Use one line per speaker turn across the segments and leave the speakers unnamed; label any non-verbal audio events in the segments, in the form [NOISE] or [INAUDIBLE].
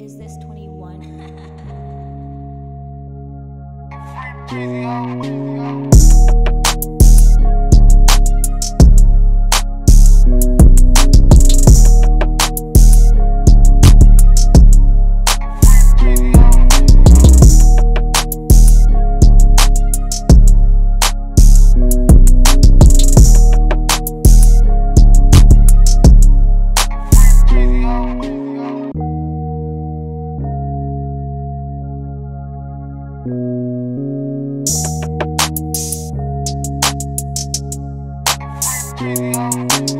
Is this 21? [LAUGHS] Thank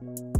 you